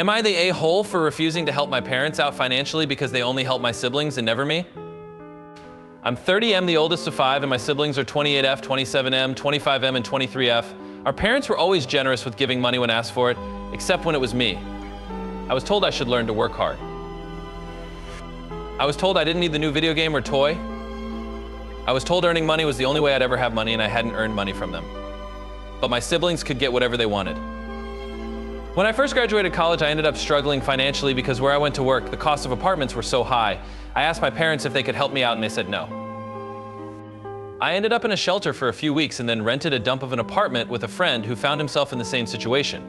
Am I the a-hole for refusing to help my parents out financially because they only help my siblings and never me? I'm 30M, the oldest of five, and my siblings are 28F, 27M, 25M, and 23F. Our parents were always generous with giving money when asked for it, except when it was me. I was told I should learn to work hard. I was told I didn't need the new video game or toy. I was told earning money was the only way I'd ever have money and I hadn't earned money from them. But my siblings could get whatever they wanted. When I first graduated college, I ended up struggling financially because where I went to work, the cost of apartments were so high. I asked my parents if they could help me out and they said no. I ended up in a shelter for a few weeks and then rented a dump of an apartment with a friend who found himself in the same situation.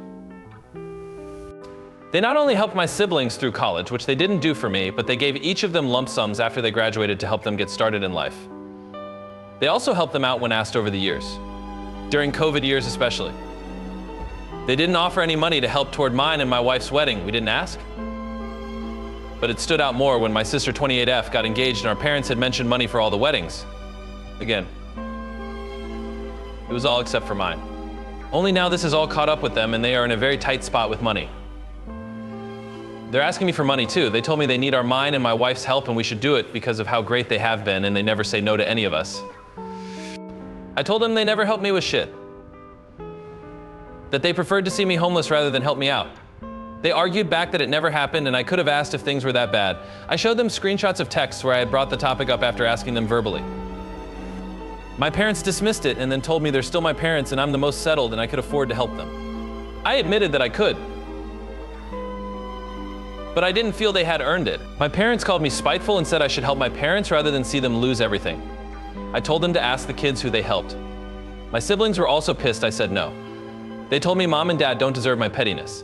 They not only helped my siblings through college, which they didn't do for me, but they gave each of them lump sums after they graduated to help them get started in life. They also helped them out when asked over the years, during COVID years especially. They didn't offer any money to help toward mine and my wife's wedding. We didn't ask. But it stood out more when my sister 28F got engaged and our parents had mentioned money for all the weddings. Again, it was all except for mine. Only now this is all caught up with them and they are in a very tight spot with money. They're asking me for money too. They told me they need our mine and my wife's help and we should do it because of how great they have been and they never say no to any of us. I told them they never helped me with shit that they preferred to see me homeless rather than help me out. They argued back that it never happened and I could have asked if things were that bad. I showed them screenshots of texts where I had brought the topic up after asking them verbally. My parents dismissed it and then told me they're still my parents and I'm the most settled and I could afford to help them. I admitted that I could. But I didn't feel they had earned it. My parents called me spiteful and said I should help my parents rather than see them lose everything. I told them to ask the kids who they helped. My siblings were also pissed I said no. They told me mom and dad don't deserve my pettiness.